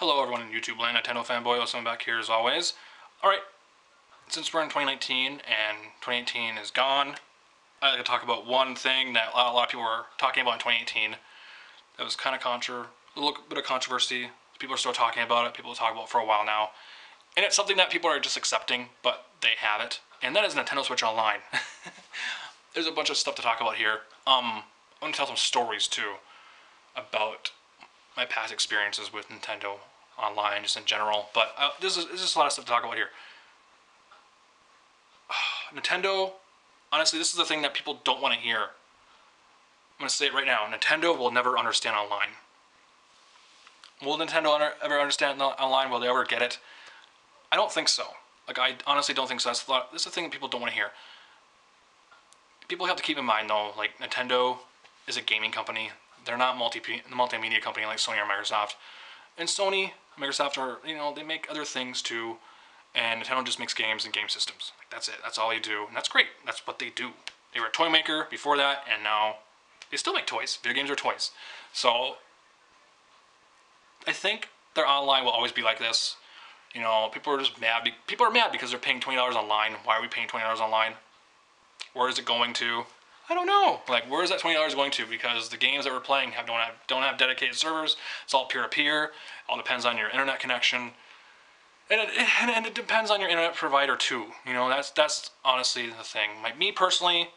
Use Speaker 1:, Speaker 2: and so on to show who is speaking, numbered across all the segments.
Speaker 1: Hello, everyone in YouTube land. Nintendo fanboy, Osama back here as always. All right, since we're in 2019 and 2018 is gone, I'd like to talk about one thing that a lot of people were talking about in 2018. That was kind of contra, a little bit of controversy. People are still talking about it. People talk about it for a while now, and it's something that people are just accepting, but they have it, and that is Nintendo Switch Online. There's a bunch of stuff to talk about here. Um, I want to tell some stories too about my past experiences with Nintendo online, just in general. But uh, this is this is a lot of stuff to talk about here. Nintendo, honestly, this is the thing that people don't want to hear. I'm gonna say it right now. Nintendo will never understand online. Will Nintendo ever understand online? Will they ever get it? I don't think so. Like I honestly don't think so. That's the. This the thing that people don't want to hear. People have to keep in mind though, like Nintendo is a gaming company. They're not multi multimedia company like Sony or Microsoft. And Sony, Microsoft are you know they make other things too, and Nintendo just makes games and game systems. Like, that's it. That's all they do, and that's great. That's what they do. They were a toy maker before that, and now they still make toys. Video games are toys. So I think their online will always be like this. You know, people are just mad. People are mad because they're paying twenty dollars online. Why are we paying twenty dollars online? Where is it going to? I don't know. Like, where is that twenty dollars going to? Because the games that we're playing have don't have don't have dedicated servers. It's all peer to peer. All depends on your internet connection, and it, and, and it depends on your internet provider too. You know, that's that's honestly the thing. Like me personally,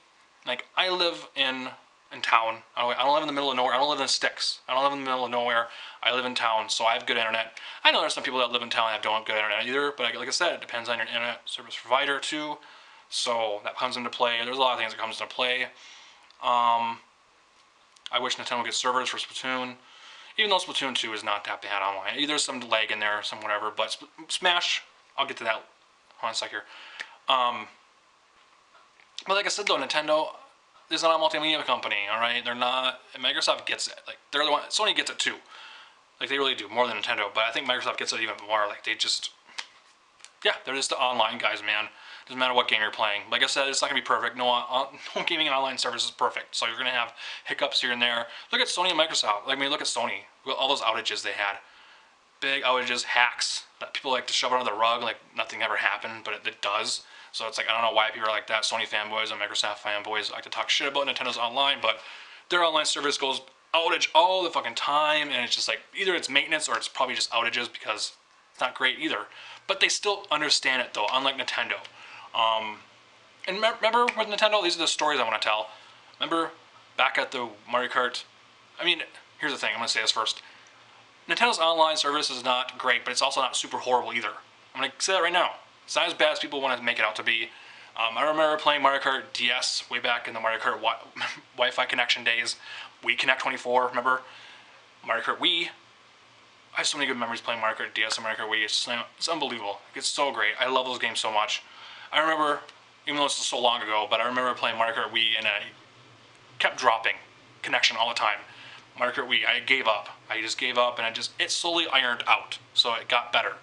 Speaker 1: like I live in in town. I don't, I don't live in the middle of nowhere. I don't live in the sticks. I don't live in the middle of nowhere. I live in town, so I have good internet. I know there's some people that live in town that don't have good internet either, but like I said, it depends on your internet service provider too. So that comes into play. There's a lot of things that comes into play. Um, I wish Nintendo would get servers for Splatoon. Even though Splatoon 2 is not that bad online. There's some lag in there, some whatever. But Smash, I'll get to that on a sec here. Um, but like I said though, Nintendo is not a multimedia company, all right? They're not. Microsoft gets it. Like they're the one. Sony gets it too. Like they really do more than Nintendo. But I think Microsoft gets it even more. Like they just, yeah, they're just the online guys, man. Doesn't matter what game you're playing. Like I said, it's not gonna be perfect. No, uh, no gaming online service is perfect. So you're gonna have hiccups here and there. Look at Sony and Microsoft. Like I mean, look at Sony. All those outages they had, big outages, hacks that people like to shove under the rug, like nothing ever happened, but it, it does. So it's like I don't know why people are like that. Sony fanboys and Microsoft fanboys like to talk shit about Nintendo's online, but their online service goes outage all the fucking time, and it's just like either it's maintenance or it's probably just outages because it's not great either. But they still understand it though, unlike Nintendo. Um, and remember with Nintendo, these are the stories I want to tell. Remember back at the Mario Kart. I mean, here's the thing. I'm gonna say this first. Nintendo's online service is not great, but it's also not super horrible either. I'm gonna say that right now. It's not as bad as people want to make it out to be. Um, I remember playing Mario Kart DS way back in the Mario Kart wi- Wi-Fi connection days. Wii Connect 24, remember? Mario Kart Wii. I have so many good memories playing Mario Kart DS and Mario Kart Wii. It's, it's unbelievable. It's so great. I love those games so much. I remember, even though this is so long ago, but I remember playing Mario Kart Wii and I kept dropping connection all the time. Mario Kart Wii, I gave up. I just gave up and I just, it slowly ironed out. So it got better.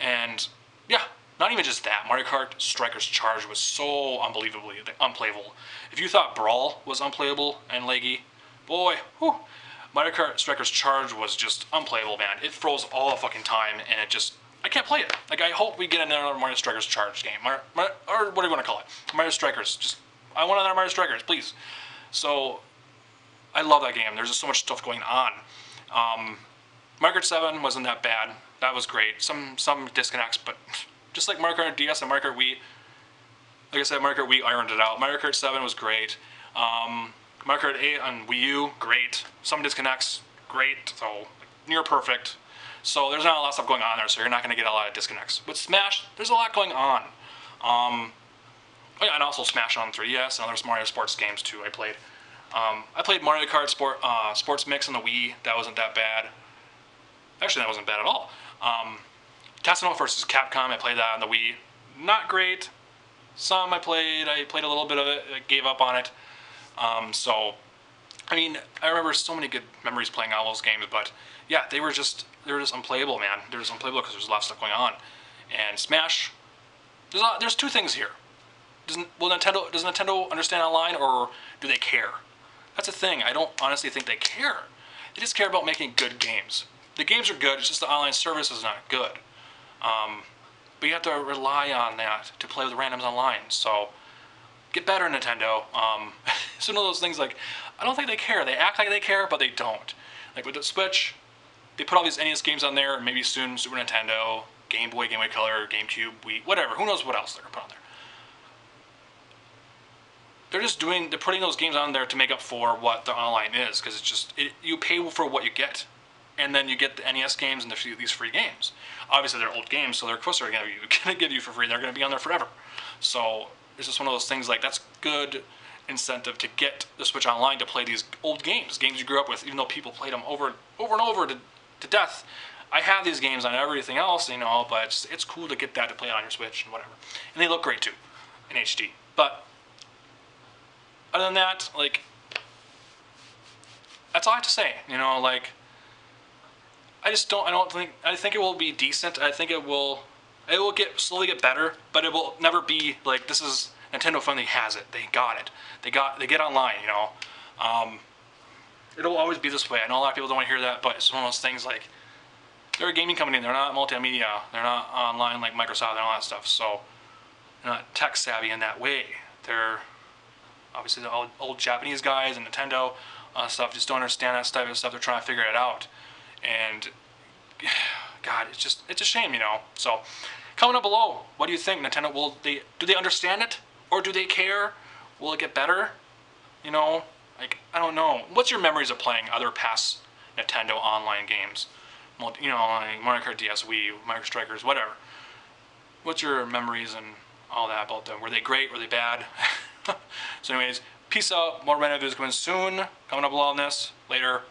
Speaker 1: And yeah, not even just that. Mario Kart Strikers Charge was so unbelievably unplayable. If you thought Brawl was unplayable and laggy, boy, whew, Mario Kart Strikers Charge was just unplayable, man. It froze all the fucking time and it just I can't play it. Like, I hope we get another Mario Strikers Charge game. Mar or what do you want to call it? Mario Strikers. Just, I want another Mario Strikers, please. So, I love that game. There's just so much stuff going on. Um, Mario 7 wasn't that bad. That was great. Some some disconnects, but just like Mario Kart DS and Mario Kart Wii, like I said, Mario Kart Wii ironed it out. Mario Kart 7 was great. Um, Mario Kart 8 on Wii U, great. Some disconnects, great. So, near perfect. So there's not a lot of stuff going on there, so you're not going to get a lot of disconnects. With Smash, there's a lot going on. Um, oh yeah, and also Smash on 3DS and other Mario Sports games too. I played. Um, I played Mario Kart Sport uh, Sports Mix on the Wii. That wasn't that bad. Actually, that wasn't bad at all. Um, versus Capcom. I played that on the Wii. Not great. Some I played. I played a little bit of it. I gave up on it. Um, so, I mean, I remember so many good memories playing all those games, but yeah, they were just they're just unplayable, man. They're just unplayable because there's a lot of stuff going on. And Smash, there's a, there's two things here. Does well Nintendo does Nintendo understand online or do they care? That's the thing. I don't honestly think they care. They just care about making good games. the games are good. It's just the online service is not good. Um, but you have to rely on that to play with randoms online. So get better, Nintendo. Um, it's one of those things like I don't think they care. They act like they care, but they don't. Like with the Switch, they put all these NES games on there, and maybe soon Super Nintendo, Game Boy, Game Boy Color, GameCube, Wii, whatever. Who knows what else they're gonna put on there? They're just doing. They're putting those games on there to make up for what the online is, because it's just it, you pay for what you get, and then you get the NES games and the, these free games. Obviously, they're old games, so they're course they're gonna, gonna give you for free. They're gonna be on there forever. So it's just one of those things like that's good incentive to get the Switch Online to play these old games, games you grew up with, even though people played them over over and over to, to death. I have these games on everything else, you know, but it's, it's cool to get that to play on your Switch and whatever. And they look great too in HD. But other than that, like, that's all I have to say. You know, like, I just don't. I don't think. I think it will be decent. I think it will. It will get slowly get better, but it will never be like this is Nintendo finally has it. They got it. They got. They get online. You know. Um, it'll always be this way. I know a lot of people don't want to hear that, but it's one of those things like they're a gaming company. They're not multimedia. They're not online like Microsoft and all that stuff. So they're not tech savvy in that way. They're obviously the old, old Japanese guys and Nintendo uh, stuff just don't understand that type of stuff. They're trying to figure it out, and God, it's just it's a shame, you know. So comment up below. What do you think, Nintendo? Will they do they understand it or do they care? Will it get better? You know, like I don't know. What's your memories of playing other past Nintendo online games? You know, like Mario Kart DS, Wii, Mario Strikers, whatever. What's your memories and all that about them? Were they great? Were they bad? so anyways, peace out. More random videos coming soon. Coming up on this. Later.